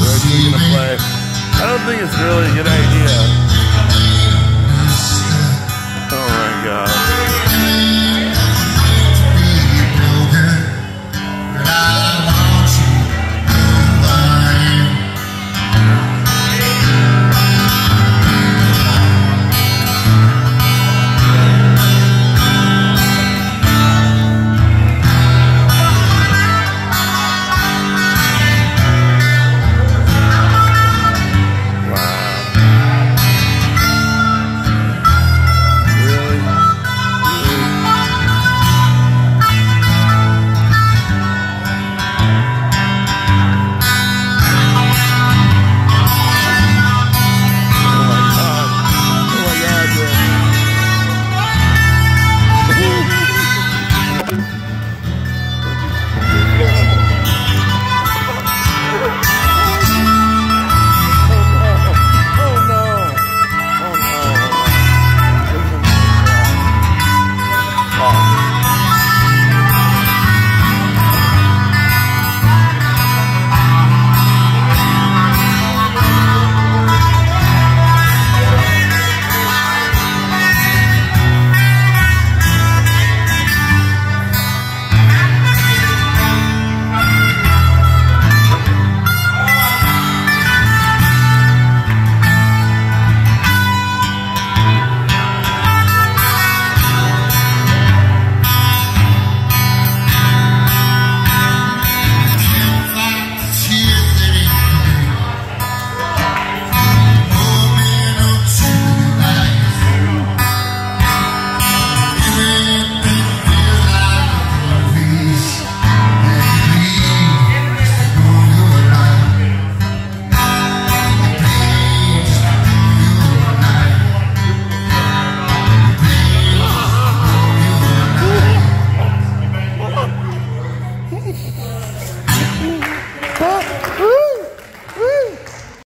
Where's he gonna play? I don't think it's really a good idea. Oh my god. あ。